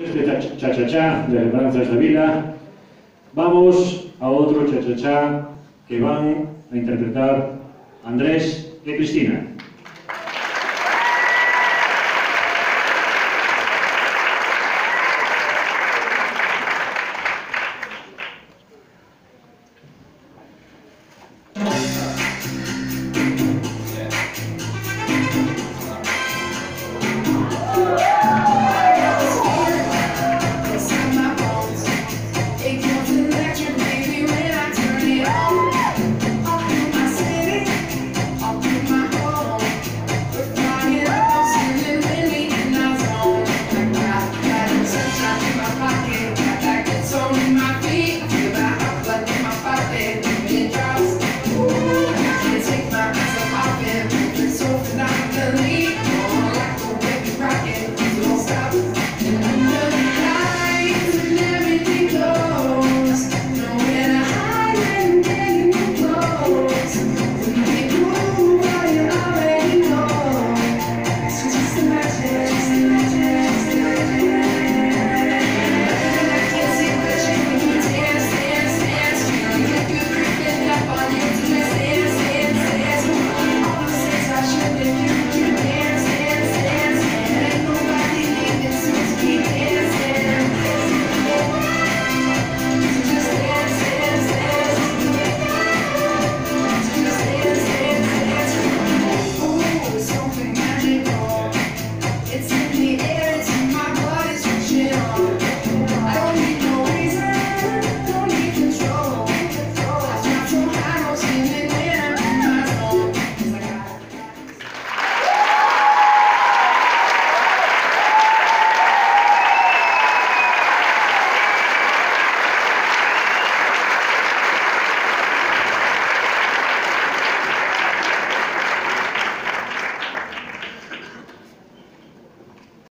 Este cha-cha-cha de Remembranzas de Vila, vamos a otro cha-cha-cha que van a interpretar Andrés y Cristina.